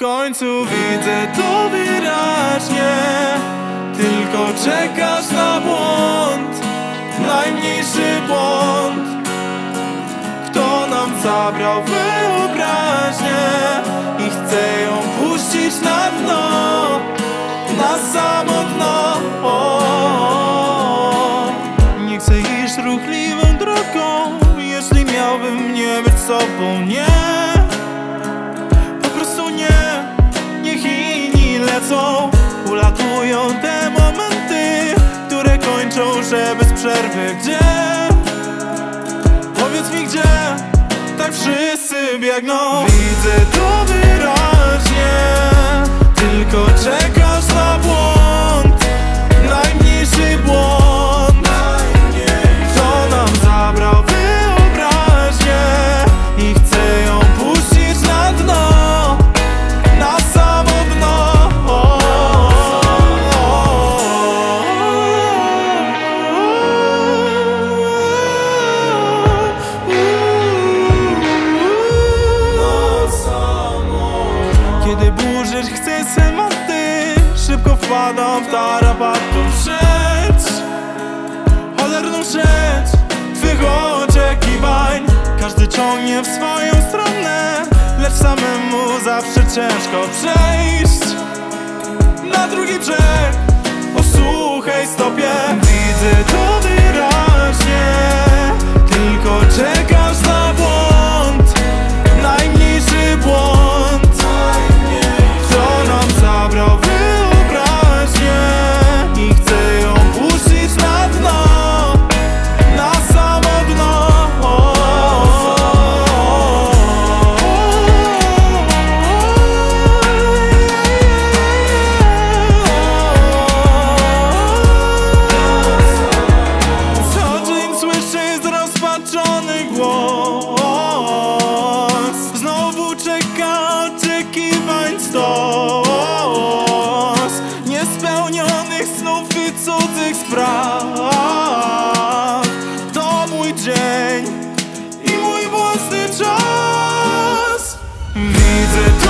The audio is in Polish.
końcu widzę to wyraźnie. Tylko czekasz na błąd Najmniejszy błąd. Kto nam zabrał wyobraźnię I chce ją puścić na dno Na samo dno? O, Nie chcę iść ruchliwą drogą Jeśli miałbym nie być sobą, nie lecą Ulatują te momenty Które kończą się bez przerwy Gdzie? Powiedz mi gdzie? Tak wszyscy biegną. Widzę to wyraźnie Tylko czekasz Burzysz chcę sematy Szybko wpadam w tarapatu Rzecz. Cholerną rzecz Twych oczekiwań. Każdy ciągnie w swoją stronę Lecz samemu zawsze ciężko przejść. Na drugi brzeg O suchej stopie cudzych spraw. To mój dzień i mój własny czas. Widzę to